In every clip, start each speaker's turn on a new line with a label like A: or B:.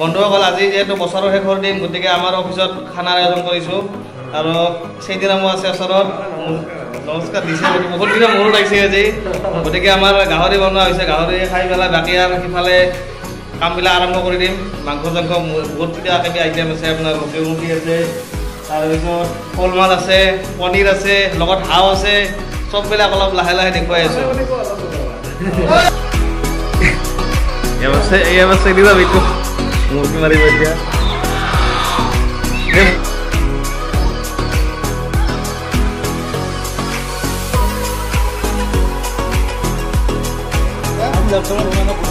A: বন্ধুসকল আজি যিহেতু বছৰৰ শেষৰ দিন গতিকে আমাৰ অফিচত খানাৰ আয়োজন কৰিছোঁ। আৰু সেইদিনামো আছে ওচৰত নমস্কাৰ দিছে বহুত দিনৰ মনত আহিছে আজি। গতিকে আমাৰ গাহৰি বনোৱা হৈছে গাহৰি খাই পেলাই বাকী আৰু সিফালে কামবিলাক আৰম্ভ কৰি দিম। মাংস চাংস বহুত কিবা কিবি আইটেম আছে আপোনাৰ ৰুটি ৰুটি আছে তাৰপিছত শ'ল মাছ আছে পনীৰ আছে লগত হাঁহ আছে চববিলাক অলপ লাহে লাহে দেখুৱাই আছোঁ। এবাৰ চেলি যাবি মুৰ্গী মাৰিব এতিয়া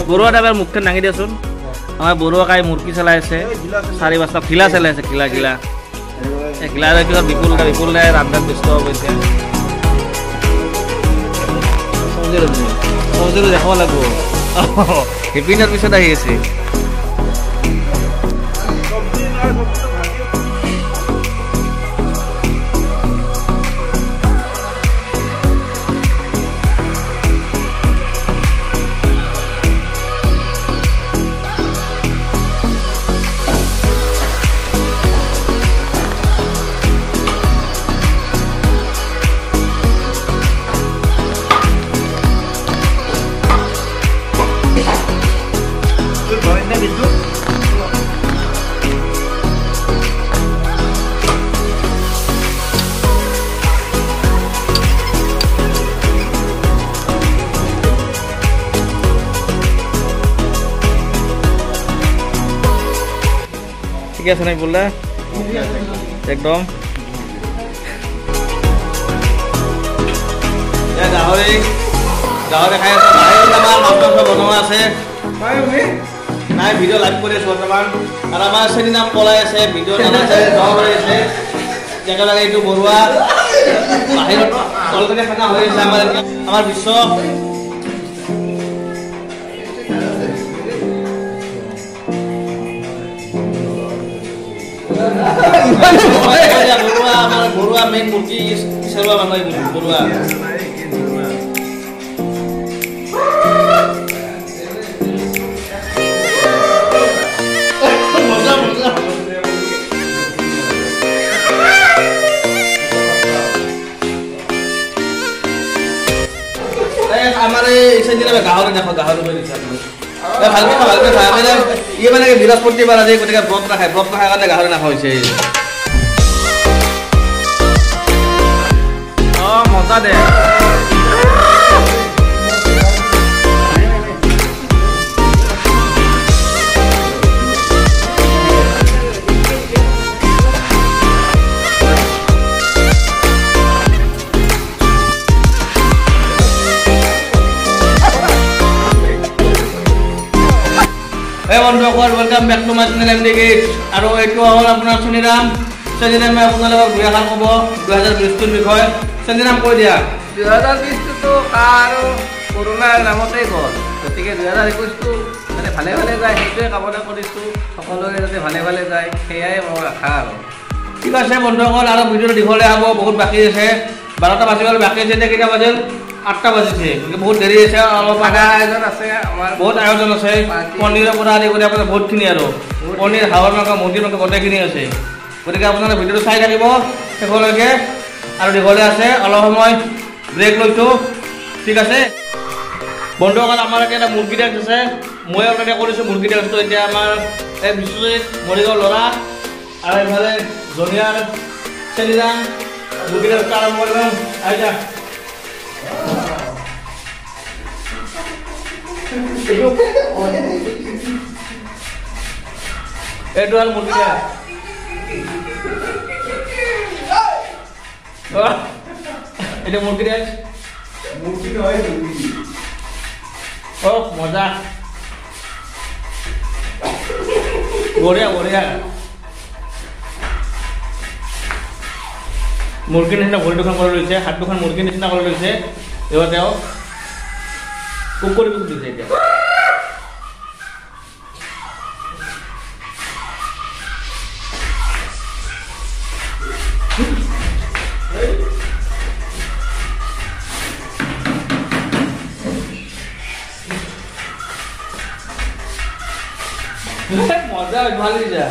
A: বৰুৱা এবাৰ মুখখন দাঙি দিয়াচোন আমাৰ বৰুৱা কাই মুৰ্গী চলাই আছে চাৰি পাঁচটা ঘিলা চলাই আছে ঘিলা ঘিলা এই ঘিলাৰ পিছত বিপুল দা বিপুল দাই ৰান্ধাত ব্যস্ত হ'ব এতিয়া চব্জিটো দেখাব লাগিব শিপিনৰ পিছত আহি আছে ঠিকে আছে নাই বোলা একদম। গাহৰি। গাহৰি খাই আছে। আমাৰ মাংস বনোৱা আছে। নাই ভিডিঅ' লাইভ কৰি আছো বৰ্তমান। আৰু আমাৰ চেনি নাম পলাই আছে ভিডিঅ' নাম আছে জমা কৰি আছে। একেলগে এইটো বৰুৱা। বাহিৰত অলৰেডি খানা হৈ আছে আমাৰ আমাৰ বিশ্ব। বৰুৱা আমাৰ বৰুৱা মেইন মূৰ্তি চলোৱা মানুহ বৰুৱা। চেদিনা গাহৰি নাখাওঁ গাহৰি কৰি দিছে ভালকে খা ভালকে খা মানে ই মানে কি বৃহস্পতিবাৰ আজি গতিকে ব্ৰত নাখায় ব্ৰত নাখায় কাৰণে গাহৰি নাখোৱা হৈছে অঁ মজা দে এই বন্ধুসকল welcome back to my channel M D gate আৰু এইটো হ'ল আপোনাৰ চনীৰাম। চনীৰামে আপোনালোকক দুই এষাৰ ক'ব দুহেজাৰ বিছটোৰ বিষয়ে। চনীৰাম কৈ দিয়া।
B: দুহেজাৰ বিছটোতো কা আৰু কৰোণাৰ নামতেই গ'ল। গতিকে দুহেজাৰ একৈছটো মানে ভালে ভালে যায় সেইটোৱে কামনা কৰিছোঁ। সকলোৰে যাতে ভালে ভালে যায় সেয়াই মোৰ আশা আৰু।
A: ঠিক আছে বন্ধুসকল আৰু ভিডিঅ'টো দীঘলে হ'ব বহুত বাকী আছে। বাৰটা বাজিবলৈ বাকী আছে এতিয়া কেইটা বাজিল? আঠটা বাজিছে। গতিকে বহুত দেৰি আছে অলপ
B: আদা এজন আছে আমাৰ
A: বহুত আয়োজন আছে। পনীৰৰ পৰা আদি কৰি আপোনাৰ বহুতখিনি আৰু। পনীৰ হাঁহৰ মাংস মুৰ্গীৰ মাংস গোটেইখিনি আছে। গতিকে আপোনালোকে ভিডিঅ'টো চাই থাকিব শেষলৈকে। আৰু দীঘলে আছে অলপ সময় ব্ৰেক লৈছোঁ। ঠিক আছে? বন্ধুসকল আমাৰ ইয়াতে এটা মুৰ্গী ডেক্স আছে। মই অলৰেডি কৰিছোঁ মুৰ্গী ডেক্সটো এতিয়া আমাৰ এই বিশ্বজিত মৰিগাঁও ল'ৰা। আৰু এইফালে জনিয়াৰ চেলিৰাম মুৰ্গী ডেক্সটো আৰম্ভ কৰি লওঁ এইটো মুৰ্গী ডেক্স অ মজা বঢ়িয়া বঢ়িয়া মুৰ্গীৰ নিচিনা ভৰি দুখন কৰি লৈছে হাত দুখন মুৰ্গীৰ নিচিনা কৰি লৈছে। এইবাৰ তেওঁ কুক কৰিব দিছে এতিয়া। মজা ভাল দিছা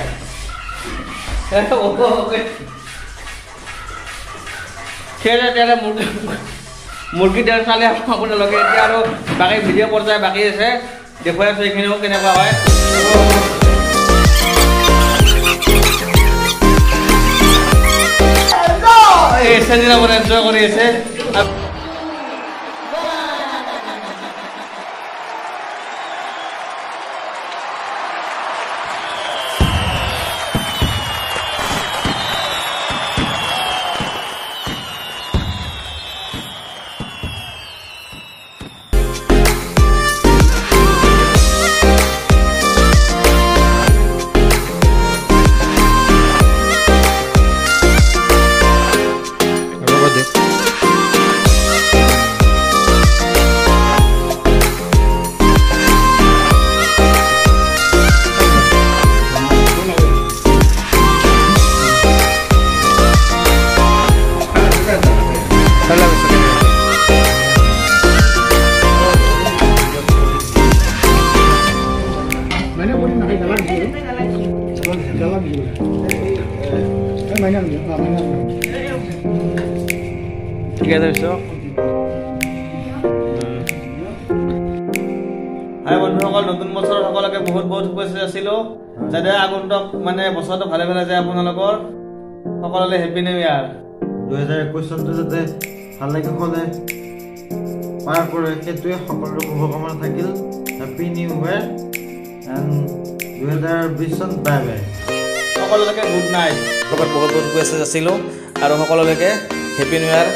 A: সেই তেতিয়াহ'লে মুৰ্গী মুৰ্গী ডেৰ চালে আপোনালোকে এতিয়া আৰু বাকী ভিডিঅ' পৰ্যায় বাকী আছে। দেখুৱাই আছোঁ এইখিনিও কেনেকুৱা হয়। চেনিনা মানে এনজয় কৰি আছে।
C: Boleh jalan? Jalan jalan. Eh? Ah,
A: হাই বন্ধুসকল নতুন বছৰত সকলোকে বহুত বহুত শুভেচ্ছা যাচিলোঁ যাতে আগন্তুক মানে বছৰটো ভালে ভালে যায় আপোনালোকৰ। সকলোলৈ হেপী নিউ ইয়াৰ
D: দুহেজাৰ একৈছ চনটো যাতে ভালকৈ হ'লে পাৰ কৰে সেইটোৱে সকলোৰে শুভকামনা থাকিল। হেপী নিউ ইয়েৰ এণ্ড দুহেজাৰ বিছ চন বাই বাই
A: সকলোলৈকে গুড নাইট লগত বহুত বহুত শুভেচ্ছা যাচিলোঁ আৰু সকলোলৈকে হেপী নিউ ইয়াৰ